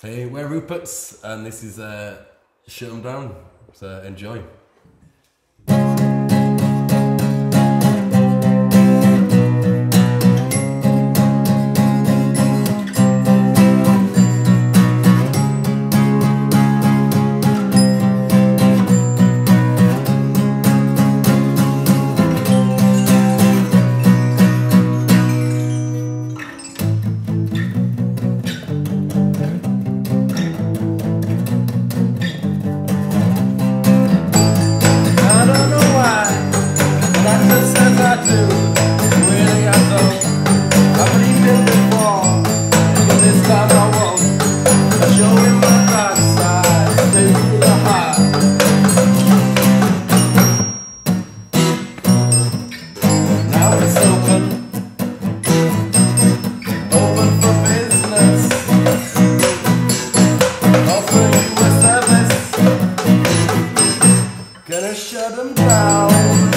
Hey, we're Ruperts, and this is uh, Shut 'em Down. So enjoy. shut them down.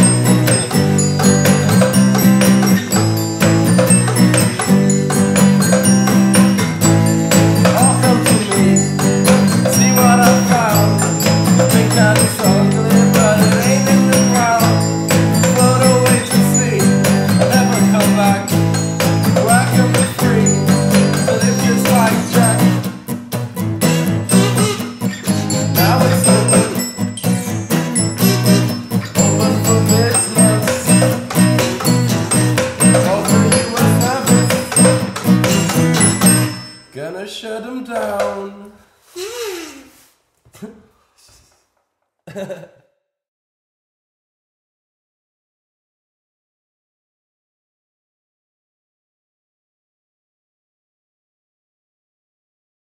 shut him down.